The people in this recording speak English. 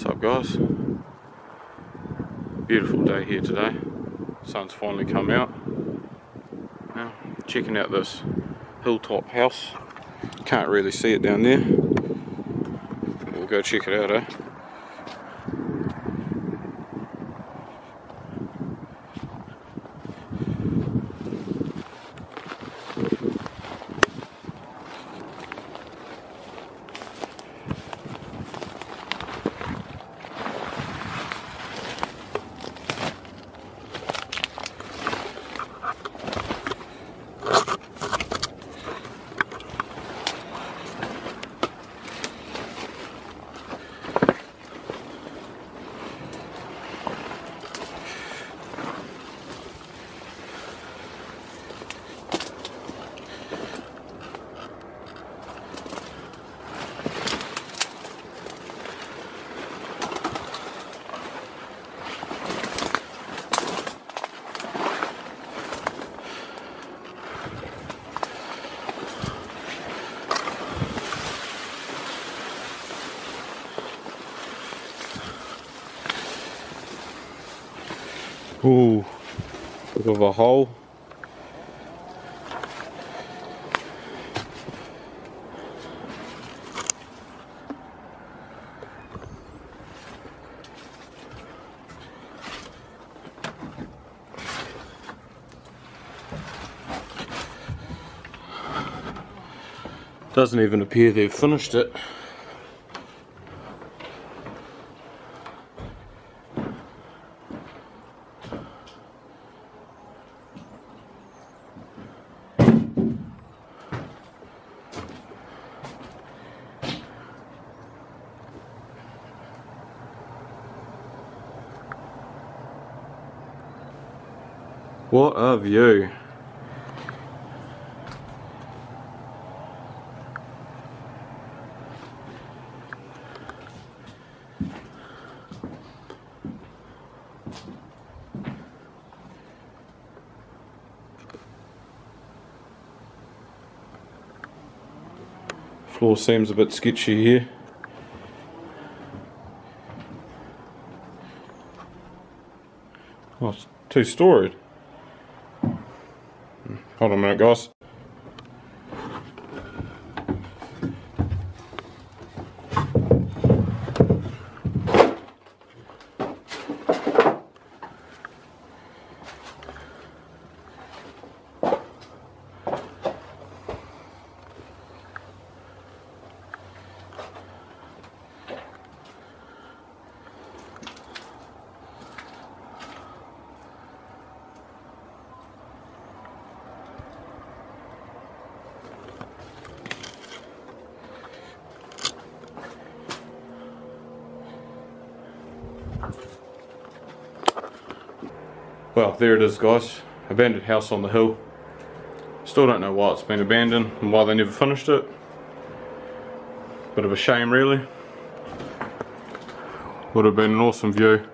What's up guys? Beautiful day here today. Sun's finally come out. Now, checking out this hilltop house. Can't really see it down there. We'll go check it out eh? Ooh, bit of a hole. Doesn't even appear they've finished it. What a view. Floor seems a bit sketchy here. Oh, it's two-storied. Hold on a minute, guys. Well, there it is guys. Abandoned house on the hill. Still don't know why it's been abandoned and why they never finished it. Bit of a shame really. Would have been an awesome view.